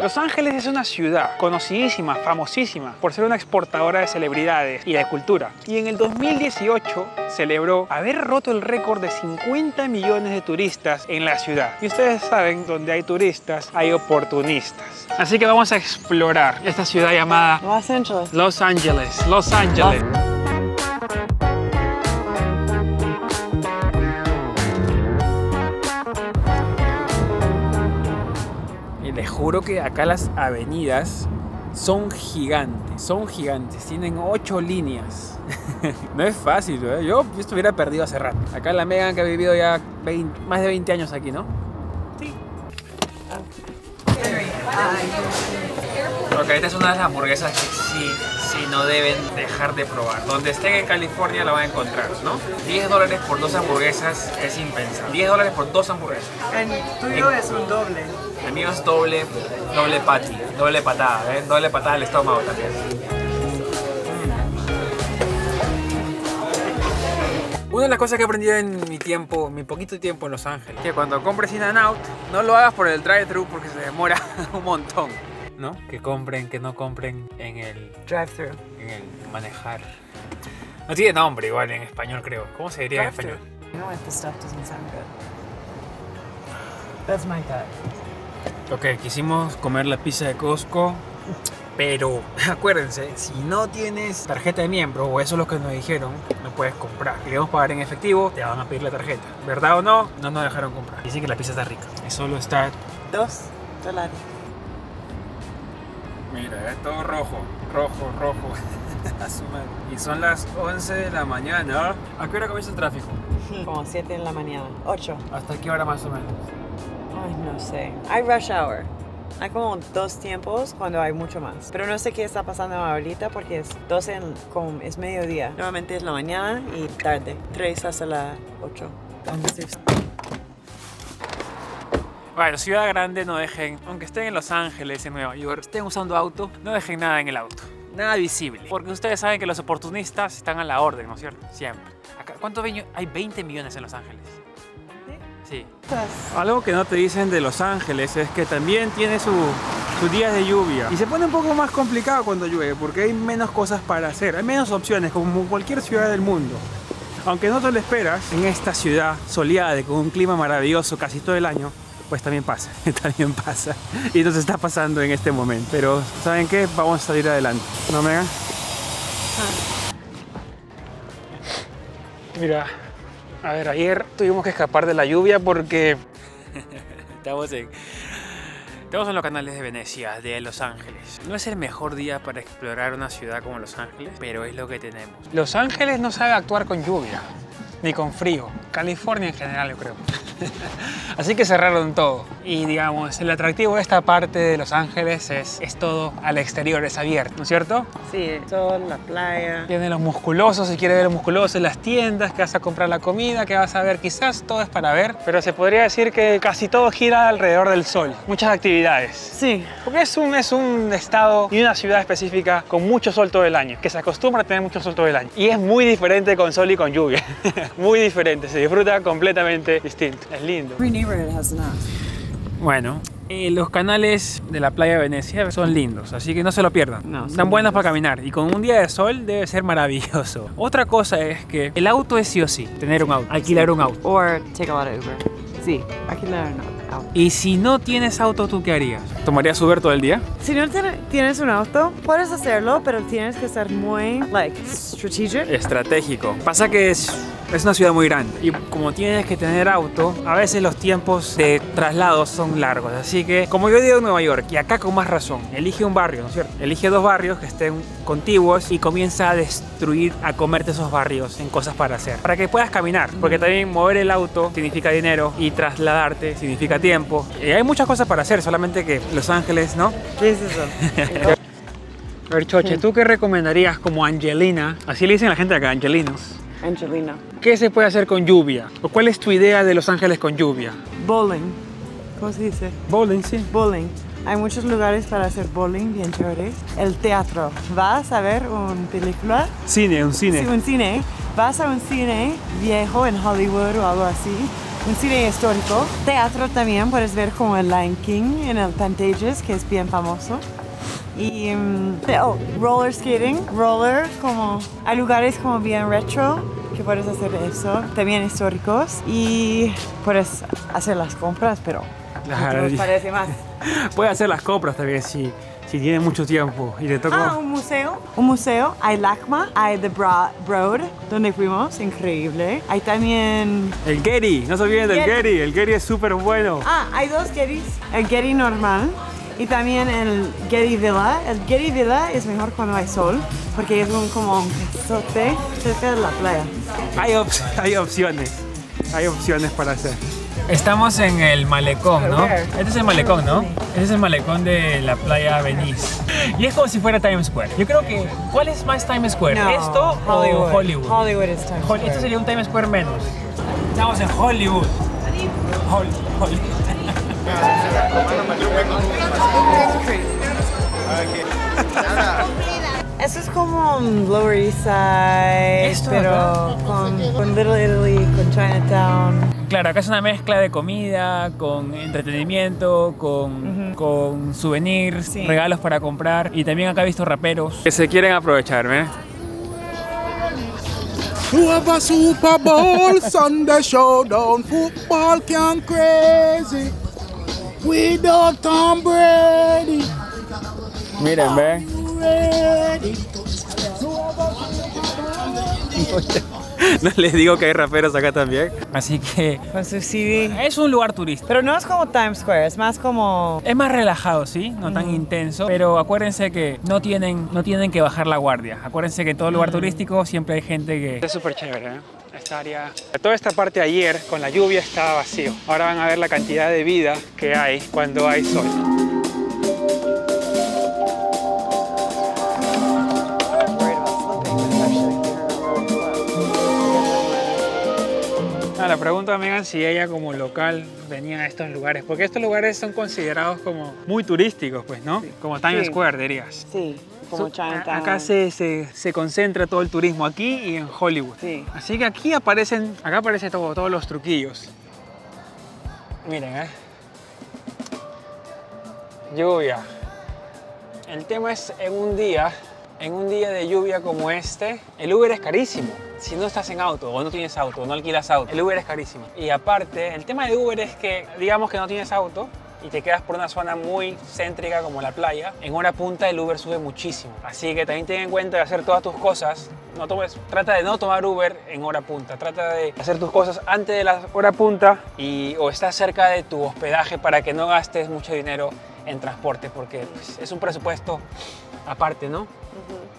Los Ángeles es una ciudad conocidísima, famosísima, por ser una exportadora de celebridades y de cultura. Y en el 2018 celebró haber roto el récord de 50 millones de turistas en la ciudad. Y ustedes saben, donde hay turistas hay oportunistas. Así que vamos a explorar esta ciudad llamada Los Angeles. Los Ángeles. Los Ángeles. Juro que acá las avenidas son gigantes, son gigantes, tienen ocho líneas. no es fácil, ¿eh? yo estuviera perdido hace rato. Acá la Megan que ha vivido ya 20 más de 20 años aquí, ¿no? Sí. Ok, esta es una de las hamburguesas que sí, sí no deben dejar de probar. Donde estén en California la van a encontrar, ¿no? 10 dólares por dos hamburguesas es impensable. 10 dólares por dos hamburguesas. El tuyo es un doble. El mío es doble, doble patty, doble patada, ¿eh? Doble patada al estómago también. Una de las cosas que he aprendido en mi tiempo, mi poquito tiempo en Los Ángeles, que cuando compres In and Out, no lo hagas por el drive-thru porque se demora un montón. ¿No? Que compren, que no compren en el, Drive-thru. en el manejar. No tiene nombre igual en español creo. ¿Cómo se diría en español? You know what? This stuff doesn't sound good. That's my gut. Ok, quisimos comer la pizza de Costco, pero acuérdense, si no tienes tarjeta de miembro, o eso es lo que nos dijeron, no puedes comprar. Queremos pagar en efectivo, te van a pedir la tarjeta. ¿Verdad o no? No nos dejaron comprar. Dicen que la pizza está rica. Y solo está, Dos dólares. mira, es todo rojo, rojo, rojo. Y son las 11 de la mañana. ¿A qué hora comienza el tráfico? Como siete en la mañana. Ocho. ¿Hasta qué hora más o menos? Sé. Hay rush hour. Hay como dos tiempos cuando hay mucho más. Pero no sé qué está pasando ahorita porque es 12 en, como es mediodía. Normalmente es la mañana y tarde. 3 hasta las 8. Bueno, ciudad grande no dejen, aunque estén en Los Ángeles, en Nueva York, estén usando auto, no dejen nada en el auto. Nada visible. Porque ustedes saben que los oportunistas están a la orden, ¿no es cierto? Siempre. Acá, ¿Cuántos veño- hay 20 millones en Los Ángeles? Sí. Algo que no te dicen de Los Ángeles es que también tiene su, sus días de lluvia. Y se pone un poco más complicado cuando llueve porque hay menos cosas para hacer, hay menos opciones como cualquier ciudad del mundo. Aunque no te lo esperas, en esta ciudad soleada y con un clima maravilloso casi todo el año, pues también pasa, también pasa. Y nos está pasando en este momento. Pero, ¿saben qué? Vamos a salir adelante. ¿No, Megan? Mira, a ver, ayer tuvimos que escapar de la lluvia porque... Estamos en... Estamos en los canales de Venecia, de Los Ángeles. No es el mejor día para explorar una ciudad como Los Ángeles, pero es lo que tenemos. Los Ángeles no sabe actuar con lluvia, ni con frío. California en general, yo creo. Así que cerraron todo. Y digamos, el atractivo de esta parte de Los Ángeles es, es todo al exterior, es abierto, ¿no es cierto? Sí, sol, la playa. Tiene los musculosos, si quieres ver los musculosos, las tiendas, que vas a comprar la comida, que vas a ver, quizás todo es para ver, pero se podría decir que casi todo gira alrededor del sol, muchas actividades. Sí. Porque es un, es un estado y una ciudad específica con mucho sol todo el año, que se acostumbra a tener mucho sol todo el año. Y es muy diferente con sol y con lluvia, muy diferente, se disfruta completamente distinto, es lindo. Bueno, eh, los canales de la playa de Venecia son lindos, así que no se lo pierdan. No, son Están buenos para caminar y con un día de sol debe ser maravilloso. Otra cosa es que el auto es sí o sí, tener un auto, alquilar un auto. Or take a lot of Uber. Sí, alquilar un auto. Y si no tienes auto, ¿tú qué harías? ¿Tomarías Uber todo el día? Si no tiene- tienes un auto, puedes hacerlo, pero tienes que ser muy, like, strategic. Estratégico. Pasa que es, es una ciudad muy grande y como tienes que tener auto, a veces los tiempos de traslado son largos. Así que, como yo digo en Nueva York, y acá con más razón, elige un barrio, ¿no es cierto? Elige dos barrios que estén contiguos y comienza a destruir, a comerte esos barrios en cosas para hacer. Para que puedas caminar, porque también mover el auto significa dinero y trasladarte significa tiempo. Y hay muchas cosas para hacer, solamente que Los Ángeles, ¿no? ¿Qué es eso? A ver, Choche, ¿tú qué recomendarías como Angelina? Así le dicen a la gente acá, Angelinos. Angelina. ¿Qué se puede hacer con lluvia? ¿O cuál es tu idea de Los Ángeles con lluvia? Bowling. ¿Cómo se dice? Bowling, sí. Bowling. Hay muchos lugares para hacer bowling bien chéveres. El teatro. Vas a ver una película, Cine, un cine. sí, un cine. Vas a un cine viejo en Hollywood o algo así un cine histórico. Teatro también, puedes ver como el Lion King en el Pantages, que es bien famoso. Y mm, oh, roller skating, roller, como hay lugares como bien retro que puedes hacer eso, también históricos y puedes hacer las compras, pero Claro. parece más. Puede hacer las compras también si, si tiene mucho tiempo y le Ah, toca... un museo. Un museo. Hay LACMA, hay The Broad, donde fuimos, increíble. Hay también... El Getty, no se olviden del. Getty, el Getty es súper bueno. Ah, hay dos Gettys. El Getty normal y también el Getty Villa. El Getty Villa es mejor cuando hay sol, porque es un, como un casote cerca de la playa. Hay, op- hay opciones, hay opciones para hacer. Estamos en el malecón, ¿no? Este es el malecón, ¿no? Este es el malecón de la playa Venice. Y es como si fuera Times Square. Yo creo que, ¿cuál es más Times Square? No, ¿Esto o Hollywood? Hollywood es Times Square. Esto sería un Times Square menos. Estamos en Hollywood. Hol- Hollywood. Eso es como Lower East Side, Esto pero con, con Little Italy, con Chinatown. Claro, acá es una mezcla de comida, con entretenimiento, con, con souvenirs, Sí. regalos para comprar y también acá he visto raperos que se quieren aprovechar, ¿eh? Over Super Bowl, Sunday showdown, football can crazy. Without Tom Brady, Miren, ve. ready. No les digo que hay raperos acá también. Así que Con su CD. es un lugar turístico. Pero no es como Times Square, es más como... Es más relajado, sí, no tan intenso, pero acuérdense que no tienen, no tienen que bajar la guardia. Acuérdense que en todo lugar turístico siempre hay gente que... Es súper chévere, ¿eh? Toda esta parte ayer, con la lluvia, estaba vacío. Ahora van a ver la cantidad de vida que hay cuando hay sol. La pregunta a Megan si ella como local venía a estos lugares, porque estos lugares son considerados como muy turísticos, pues, ¿no? Como Times Sí. Square, dirías. Sí, como So, Acá se, se, se concentra todo el turismo, aquí y en Hollywood. Sí. Así que aquí aparecen, acá aparecen todo, todos los truquillos. Miren, ¿eh? Lluvia. El tema es en un día, en un día de lluvia como este, el Uber es carísimo. Si no estás en auto o no tienes auto o no alquilas auto, el Uber es carísimo. Y aparte, el tema de Uber es que, digamos que no tienes auto y te quedas por una zona muy céntrica como la playa, en hora punta el Uber sube muchísimo. Así que también ten en cuenta hacer todas tus cosas. No tomes, trata de no tomar Uber en hora punta. Trata de hacer tus cosas antes de la hora punta y, o estás cerca de tu hospedaje para que no gastes mucho dinero en transporte porque pues, es un presupuesto aparte, ¿no?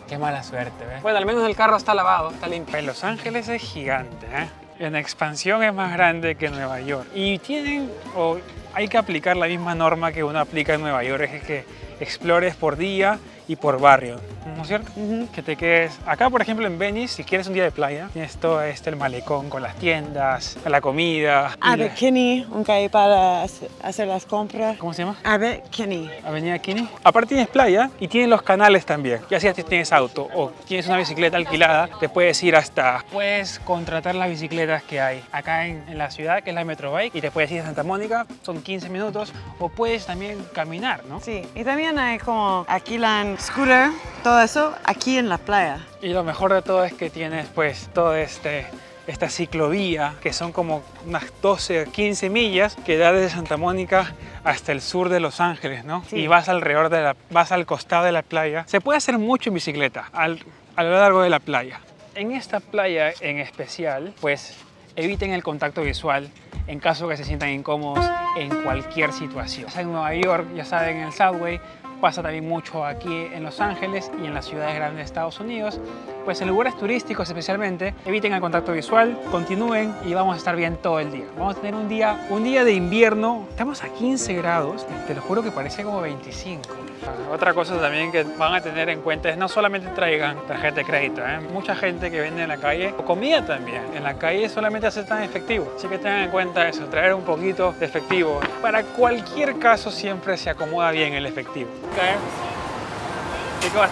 Qué mala suerte, ¿ves? Bueno, al menos el carro está lavado, está limpio. Los Ángeles es gigante, ¿eh? En expansión es más grande que Nueva York. Y tienen, o hay que aplicar la misma norma que uno aplica en Nueva York, es que explores por día y por barrio, ¿no es cierto? Que te quedes... Acá, por ejemplo, en Venice, si quieres un día de playa, tienes todo este, el malecón con las tiendas, la comida. la- Kinney, un calle para hacer- las compras. ¿Cómo se llama? Abbott Kinney. Avenida Kinney. Aparte tienes playa y tienes los canales también. Ya si tienes auto o tienes una bicicleta alquilada, te puedes ir hasta... Puedes contratar las bicicletas que hay acá en, en la ciudad, que es la Metrobike, y te puedes ir a Santa Mónica, son 15 minutos, o puedes también caminar, ¿no? Sí, y también hay como alquilan scooter, todo eso aquí en la playa. Y lo mejor de todo es que tienes pues todo este esta ciclovía que son como unas 12 o 15 millas que da desde Santa Mónica hasta el sur de Los Ángeles, ¿no? Sí. Y vas alrededor de la vas al costado de la playa. Se puede hacer mucho en bicicleta al- a lo largo de la playa. En esta playa en especial, pues eviten el contacto visual en caso que se sientan incómodos en cualquier situación. En Nueva York, ya saben, en el subway, pasa también mucho aquí en Los Ángeles y en las ciudades grandes de Estados Unidos. Pues en lugares turísticos especialmente, eviten el contacto visual, continúen y vamos a estar bien todo el día. Vamos a tener un día, un día de invierno, estamos a 15 grados, te lo juro que parece como 25. Ah, Otra cosa también que van a tener en cuenta es no solamente traigan tarjeta de crédito, ¿eh? mucha gente que vende en la calle, o comida también, en la calle solamente aceptan efectivo, así que tengan en cuenta eso, traer un poquito de efectivo. Para cualquier caso siempre se acomoda bien el efectivo. ¿Qué cosa?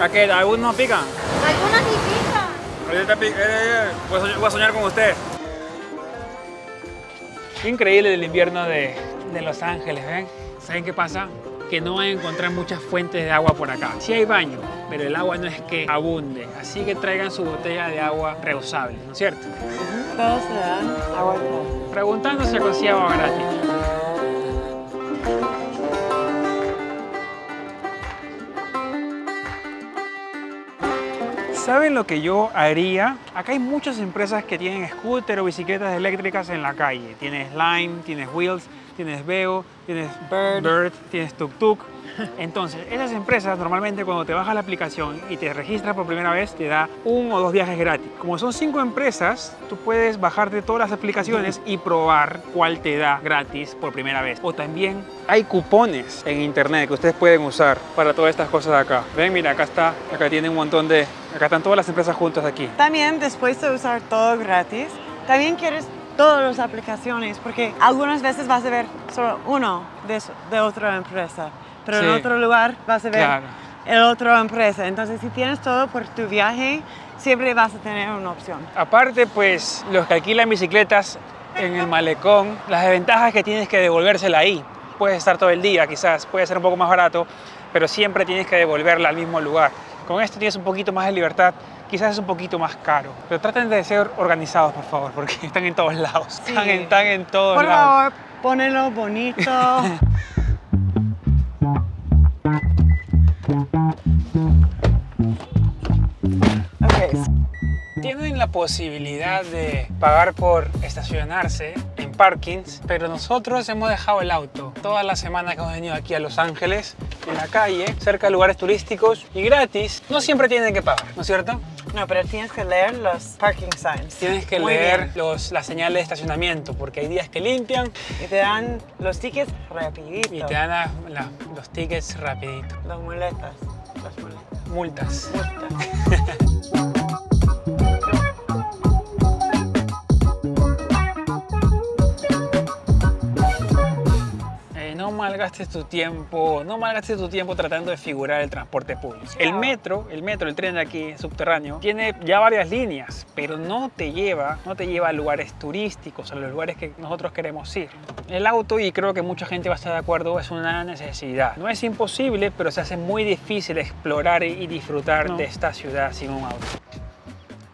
¿A qué? ¿Algunos no pican? Algunas ni pican. Ahorita eh, eh, voy a soñar- con usted. Qué increíble el invierno de, de Los Ángeles, ¿ven? ¿Saben qué pasa? Que no van a encontrar muchas fuentes de agua por acá. Sí hay baño, pero el agua no es que abunde. Así que traigan su botella de agua reusable, ¿no es cierto? Todos se dan agua gratis. Preguntando si consigue agua gratis. ¿Saben lo que yo haría? Acá hay muchas empresas que tienen scooter o bicicletas eléctricas en la calle. Tienes Lime, tienes Wheels, tienes Veo, tienes Bird. tienes Tuk Tuk. Entonces, esas empresas normalmente cuando te bajas la aplicación y te registras por primera vez, te da un o dos viajes gratis. Como son cinco empresas, tú puedes bajarte todas las aplicaciones y probar cuál te da gratis por primera vez. O también hay cupones en internet que ustedes pueden usar para todas estas cosas acá. Ven, mira, acá está, acá tiene un montón de, acá están todas las empresas juntas aquí. También después de usar todo gratis, también quieres todas las aplicaciones porque algunas veces vas a ver solo uno de, de otra empresa, pero en Sí. otro lugar vas a ver Claro. el otro empresa. Entonces si tienes todo por tu viaje, siempre vas a tener una opción. Aparte, pues, los que alquilan bicicletas en el malecón, las desventajas es que tienes que devolvérsela ahí. Puedes estar todo el día, quizás, puede ser un poco más barato, pero siempre tienes que devolverla al mismo lugar. Con esto tienes un poquito más de libertad, quizás es un poquito más caro. Pero traten de ser organizados, por favor, porque están en todos lados. Sí. Están, en, están en todos Por lados. favor, ponelo bonito. Thank you. Tienen la posibilidad de pagar por estacionarse en parkings, pero nosotros hemos dejado el auto todas las semanas que hemos venido aquí a Los Ángeles, en la calle, cerca de lugares turísticos y gratis. No siempre tienen que pagar, ¿no es cierto? No, pero tienes que leer los parking signs. Tienes que Muy leer los, las señales de estacionamiento, porque hay días que limpian Y te dan los tickets rapidito. y te dan la- la- los tickets rapidito. Las muletas. Las muletas. Multas. Multas. malgastes tu tiempo, no malgastes tu tiempo tratando de figurar el transporte público. El metro, el metro, el tren de aquí subterráneo, tiene ya varias líneas, pero no te lleva, no te lleva a lugares turísticos, a los lugares que nosotros queremos ir. El auto, y creo que mucha gente va a estar de acuerdo, es una necesidad. No es imposible, pero se hace muy difícil explorar y disfrutar de esta ciudad sin un auto.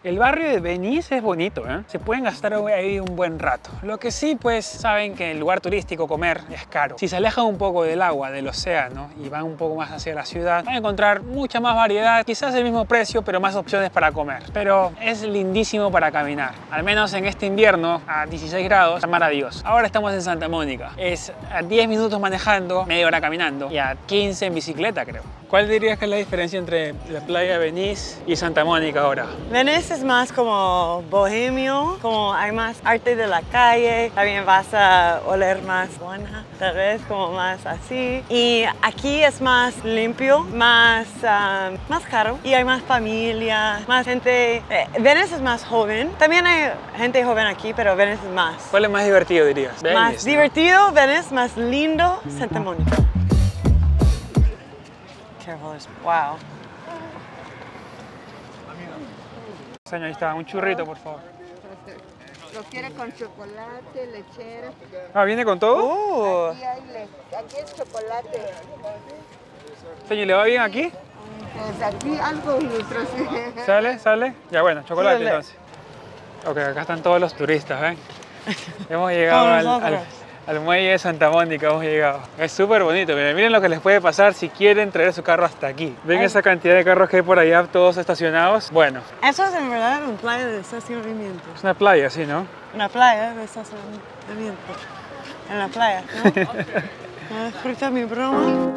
El barrio de Venice es bonito, ¿eh? Se pueden gastar ahí un buen rato. Lo que sí, pues, saben que en el lugar turístico comer es caro. Si se alejan un poco del agua, del océano, y van un poco más hacia la ciudad, van a encontrar mucha más variedad, quizás el mismo precio, pero más opciones para comer. Pero es lindísimo para caminar. Al menos en este invierno, a 16 grados, está maravilloso. Ahora estamos en Santa Mónica. Es a 10 minutos manejando, media hora caminando, y a 15 en bicicleta, creo. ¿Cuál dirías que es la diferencia entre la playa de Venice y Santa Mónica ahora? Venice es más como bohemio, como hay más arte de la calle, también vas a oler más buena, tal vez como más así. Y aquí es más limpio, más, ah, más caro y hay más familia, más gente. eh, Venice es más joven, también hay gente joven aquí, pero Venice es más. ¿Cuál es más divertido, dirías? más Venice, ¿no? divertido, Venice, más lindo, Santa Mónica. Careful, wow. Señor, ahí está, un churrito, por favor. Lo quiere con chocolate, lechera. Ah, ¿viene con todo? Uh, Aquí, hay le- aquí es chocolate. Señor, ¿le va bien aquí? Pues aquí algo otros. ¿Sale? ¿Sale? Ya bueno, chocolate Dale. entonces. Ok, acá están todos los turistas, ¿ven? Hemos llegado al, al- al muelle de Santa Mónica, hemos llegado. Es súper bonito, miren, miren lo que les puede pasar si quieren traer su carro hasta aquí. ¿Ven esa cantidad de carros que hay por allá, todos estacionados? Bueno, Eso es en verdad una playa de estacionamiento. es una playa, ¿sí, no? Una playa de estacionamiento. En la playa, ¿no? ¿No disfruta mi broma?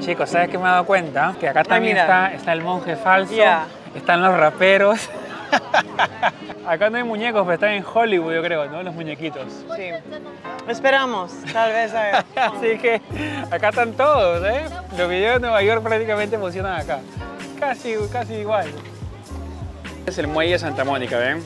Chicos, ¿sabes qué me he dado cuenta? Que acá también está, está el monje falso, Ya. están los raperos. acá no hay muñecos, pero están en Hollywood, yo creo, ¿no? Los muñequitos. Sí. Esperamos, tal vez. Así que acá están todos, ¿eh? Los videos de Nueva York prácticamente funcionan acá. Casi, casi igual. Es el muelle de Santa Mónica, ¿ven?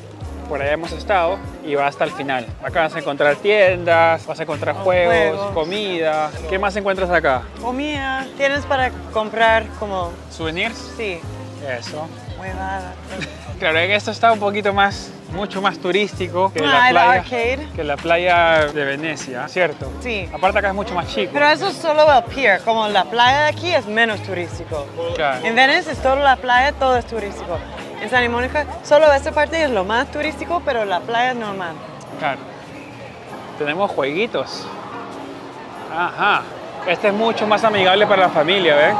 por allá hemos estado y va hasta el final. Acá vas a encontrar tiendas, vas a encontrar juegos, juegos. comida. ¿Qué más encuentras acá? Comida. Tienes para comprar como, ¿Souvenirs? sí, Eso. huevada. Claro, en esto está un poquito más, mucho más turístico que la Ah, playa, arcade. que la playa de Venecia, ¿cierto? Sí. Aparte acá es mucho más chico. Pero eso es solo el pier, como la playa de aquí es menos turístico. Claro. En Venice es toda la playa, todo es turístico. En Santa Mónica, solo esta parte es lo más turístico, pero la playa es normal. Claro. Tenemos jueguitos. Ajá. Este es mucho más amigable para la familia, ¿ven?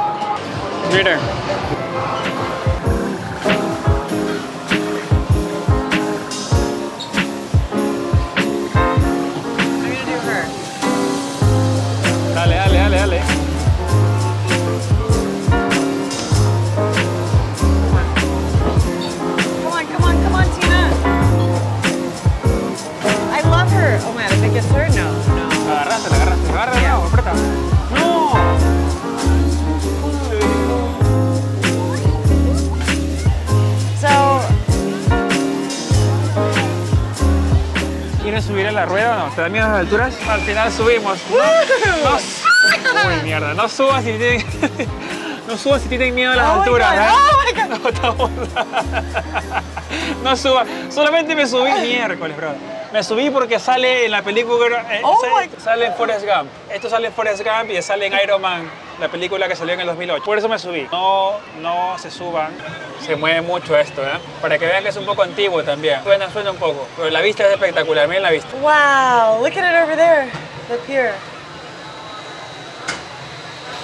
Miren. Agarra, aprieta. No. So, ¿Quieres subir a la rueda o no? ¿Te da miedo las alturas? Al final subimos. No, no- Uy, mierda. No subas si tienen... No subas si tienen miedo a las Oh my alturas, God, ¿eh? oh my God. No, estamos... no subas. Solamente me subí miércoles, bro. Me subí porque sale en la película... eh, Oh sale, sale en Forrest Gump. Esto sale en Forrest Gump y sale en Iron Man, la película que salió en el 2008. Por eso me subí. No, no se suban. Se mueve mucho esto, ¿eh? Para que vean que es un poco antiguo también. Suena, suena un poco. Pero la vista es espectacular. Miren la vista. wow, look at it over there, the pier.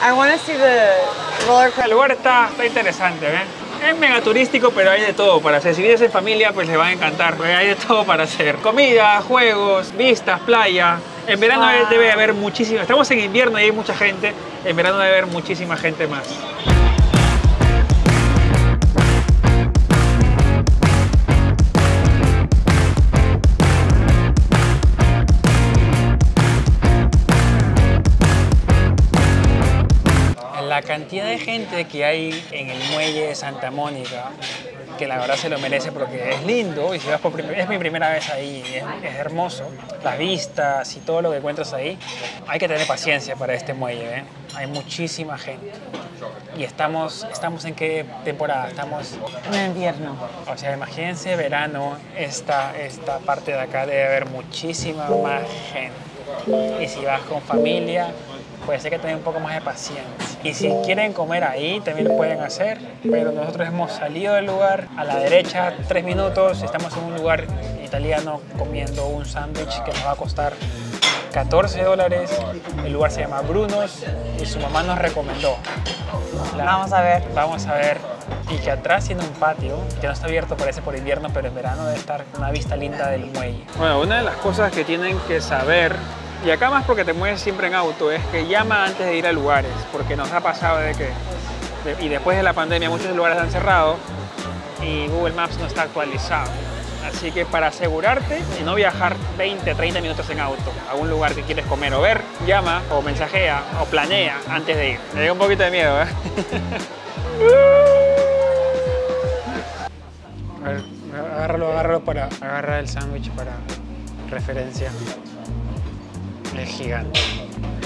I want to see the roller El coaster. lugar está, está interesante, ¿ven? Es mega turístico, pero hay de todo para hacer. Si vienes en familia, pues les va a encantar, hay de todo para hacer. Comida, juegos, vistas, playa. En verano Wow. debe haber muchísima. Estamos en invierno y hay mucha gente. En verano debe haber muchísima gente más. Cantidad de gente que hay en el muelle de Santa Mónica, que la verdad se lo merece porque es lindo y si vas por es mi primera vez ahí, es, es hermoso, las vistas y todo lo que encuentras ahí, hay que tener paciencia para este muelle, ¿eh? hay muchísima gente. Y estamos, estamos en qué temporada? Estamos, En invierno. o sea, imagínense verano, esta, esta parte de acá debe haber muchísima más gente. Y si vas con familia, puede ser que tengan un poco más de paciencia. Y si quieren comer ahí, también lo pueden hacer. Pero nosotros hemos salido del lugar a la derecha, tres minutos, estamos en un lugar italiano comiendo un sándwich que nos va a costar 14 dólares. El lugar se llama Brunos y su mamá nos recomendó. La- Vamos a ver. Vamos a ver. Y que atrás tiene un patio que no está abierto, parece por invierno, pero en verano debe estar una vista linda del muelle. Bueno, una de las cosas que tienen que saber, y acá más porque te mueves siempre en auto, es que llama antes de ir a lugares, porque nos ha pasado de que, y después de la pandemia muchos lugares han cerrado y Google Maps no está actualizado. Así que para asegurarte y no viajar 20, 30 minutos en auto a un lugar que quieres comer o ver, llama o mensajea o planea antes de ir. Me dio un poquito de miedo, ¿eh? A ver, agárralo, agárralo para agarrar el sándwich para referencia. Es gigante.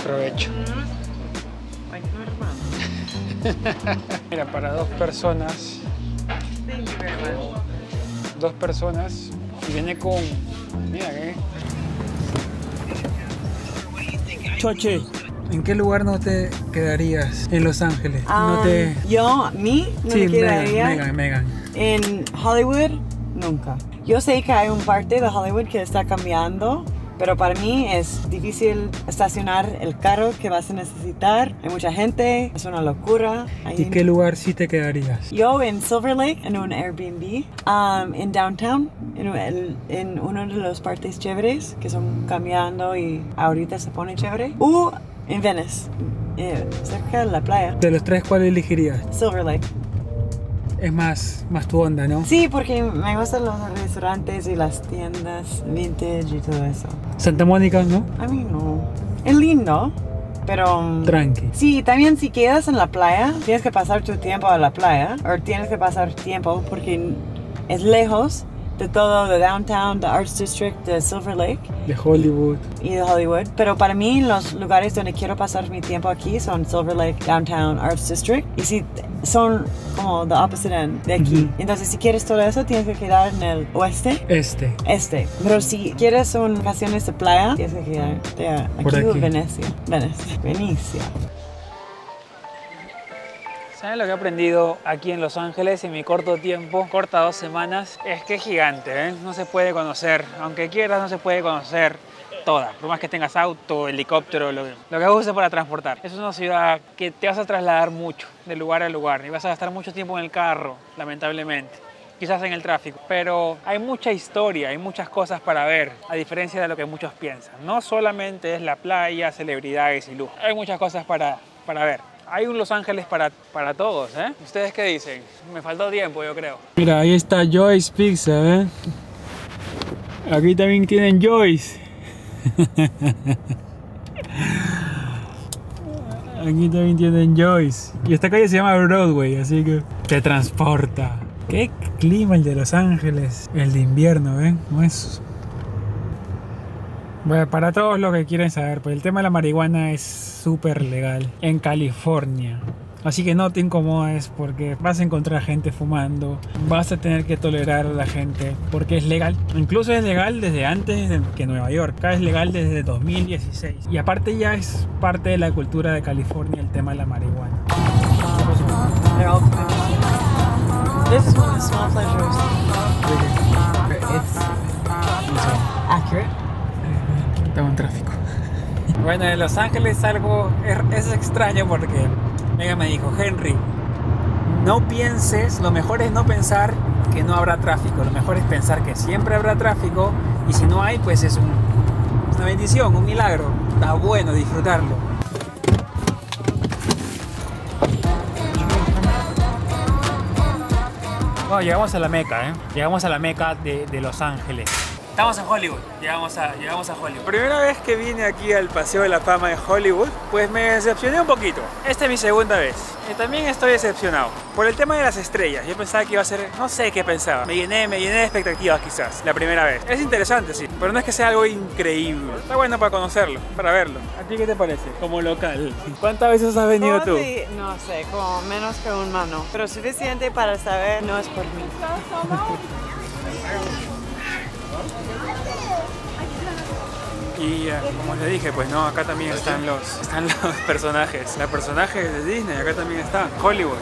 Provecho. Mira, para dos personas, Thank you very much. dos personas y viene con, mira qué. Choche, ¿en qué lugar no te quedarías en Los Ángeles? no Um, te, Yo, mí, no sí, me quedaría Megan, Megan, Megan. en Hollywood, nunca. Yo sé que hay un parte de Hollywood que está cambiando, pero para mí es difícil estacionar el carro que vas a necesitar. Hay mucha gente, es una locura. ¿Y qué lugar sí te quedarías? Yo en Silver Lake, en un Airbnb, um, en downtown, en, el- en uno de los partes chéveres que son cambiando y ahorita se pone chévere. O en Venice, eh, cerca de la playa. De los tres, ¿cuál elegirías? Silver Lake. Es más, más tu onda, ¿no? Sí, porque me gustan los restaurantes y las tiendas vintage y todo eso. Santa Mónica, ¿no? A mí no. Es lindo, pero... um, Tranqui. Sí, también si quedas en la playa, tienes que pasar tu tiempo a la playa, o tienes que pasar tiempo porque es lejos, de todo, de Downtown, de Arts District, de Silver Lake De Hollywood. y de Hollywood. Pero para mí los lugares donde quiero pasar mi tiempo aquí son Silver Lake, Downtown, Arts District. Y si son como the opposite end de aquí. Ujú. Entonces si quieres todo eso tienes que quedar en el oeste. Este. Este, pero si quieres un vacaciones de playa, tienes que quedarte aquí, Por o aquí. Venecia. Venecia. Venecia. ¿Saben lo que he aprendido aquí en Los Ángeles en mi corto tiempo, corta dos semanas? Es que es gigante, ¿eh? No se puede conocer, aunque quieras, no se puede conocer toda. Por más que tengas auto, helicóptero, lo, lo que uses para transportar. Es una ciudad que te vas a trasladar mucho de lugar a lugar y vas a gastar mucho tiempo en el carro, lamentablemente. Quizás en el tráfico, pero hay mucha historia, hay muchas cosas para ver, a diferencia de lo que muchos piensan. No solamente es la playa, celebridades y lujo, hay muchas cosas para, para ver. Hay un Los Ángeles para, para todos, ¿eh? ¿Ustedes qué dicen? Me faltó tiempo, yo creo. Mira, ahí está Joyce Pizza, ¿eh? Aquí también tienen Joyce. Aquí también tienen Joyce. Y esta calle se llama Broadway, así que te transporta. Qué clima el de Los Ángeles. El de invierno, ¿eh? No es bueno, para todos los que quieren saber, pues el tema de la marihuana es súper legal en California. Así que no te incomodes porque vas a encontrar gente fumando, vas a tener que tolerar a la gente porque es legal. Incluso es legal desde antes que Nueva York, acá es legal desde 2016. Y aparte ya es parte de la cultura de California el tema de la marihuana. They're all coming. This is one of the small pleasures. It's accurate. Estamos en tráfico. Bueno, en Los Ángeles algo es, es extraño porque Mega me dijo, Henry, no pienses, lo mejor es no pensar que no habrá tráfico, lo mejor es pensar que siempre habrá tráfico y si no hay, pues es, un- una bendición, un milagro. Está bueno disfrutarlo. Llegamos a la meca, ¿eh? Llegamos a la meca de, de Los Ángeles. Estamos en Hollywood, llegamos a, llegamos a Hollywood. Primera vez que vine aquí al Paseo de la Fama de Hollywood, pues me decepcioné un poquito. Esta es mi segunda vez. Y también estoy decepcionado por el tema de las estrellas. Yo pensaba que iba a ser, no sé qué pensaba. Me llené, me llené de expectativas quizás, la primera vez. Es interesante, sí, pero no es que sea algo increíble. Está bueno para conocerlo, para verlo. ¿A ti qué te parece? Como local. ¿Cuántas veces has venido tú? ¿Cómo te- No sé, como menos que un mano. Pero suficiente para saber no es por mí. Y como les dije, pues no, acá también están los, están los personajes. Los personajes de Disney, acá también están. Hollywood.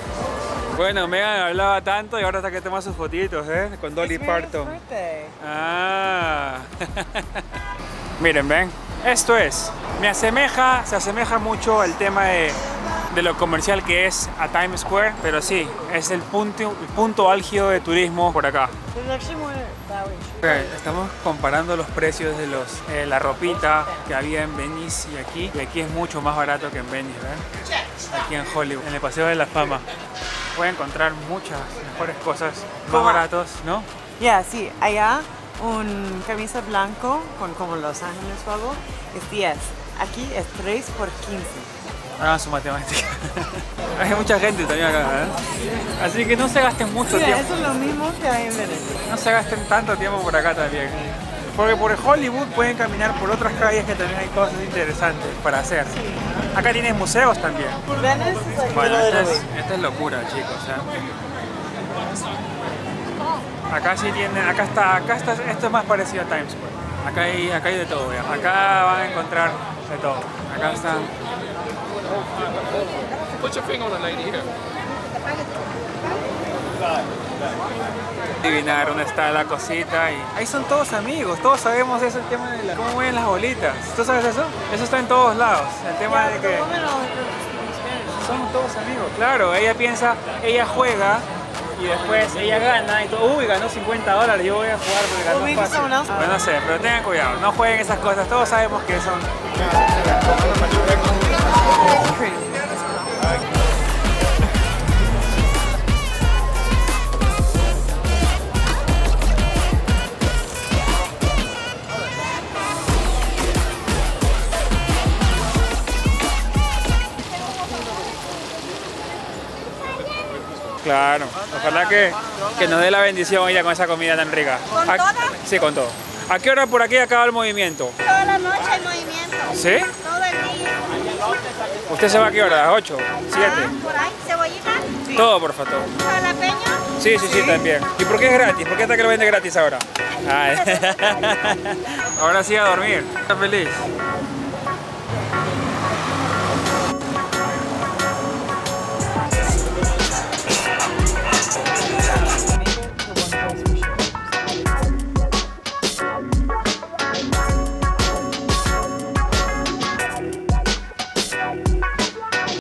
Bueno, Megan hablaba tanto y ahora está que toma sus fotitos, ¿eh? Con Dolly It's Parton. Ah. Miren, ven. Esto es. Me asemeja, se asemeja mucho al tema de, de lo comercial que es a Times Square, pero sí, es el punto, el punto álgido de turismo por acá. There's actually more Estamos comparando los precios de los, eh, la ropita que había en Venice y aquí. Y aquí es mucho más barato que en Venice, ¿ven? Aquí en Hollywood, en el Paseo de la Fama. Puede encontrar muchas mejores cosas, más baratos, ¿no? Ya, sí, allá un camisa blanco con como Los Ángeles o algo es 10. Aquí es 3 por 15. Hagan su matemática. hay mucha gente también acá, ¿eh? Así que no se gasten mucho Mira, tiempo. eso es lo mismo que hay en Venecia. No se gasten tanto tiempo por acá también. Porque por Hollywood pueden caminar por otras calles que también hay cosas interesantes para hacer. Acá tienen museos también. Venice Bueno, esta es, esta es locura, chicos. ¿eh? Acá sí tienen, acá está, acá está, esto es más parecido a Times Square. Acá hay, acá hay de todo. Acá van a encontrar de todo. Acá están. Put your finger on the lady here. adivinar dónde está la cosita y ahí son todos amigos, todos sabemos eso, el tema de la, cómo mueven las bolitas. ¿Tú sabes eso? Eso está en todos lados, el tema de que son todos amigos. Claro, ella piensa, ella juega y después ella gana y todo, uy, ganó 50 dólares, yo voy a jugar porque ganó fácil. Bueno, no sé, pero tengan cuidado, no jueguen esas cosas, todos sabemos que son... Claro, Ojalá que, que nos dé la bendición ella con esa comida tan rica. ¿Con ¿A- toda? Sí, con todo. ¿A qué hora por aquí acaba el movimiento? Toda la noche hay movimiento. ¿Sí? ¿Usted se va a qué hora? ¿A las 8? ¿7? Ah, por ahí, cebollita, Todo, por favor. jalapeño. Sí, sí, sí, también. ¿Y por qué es gratis? ¿Por qué hasta que lo vende gratis ahora? Ay. ahora sí a dormir. ¿Está feliz?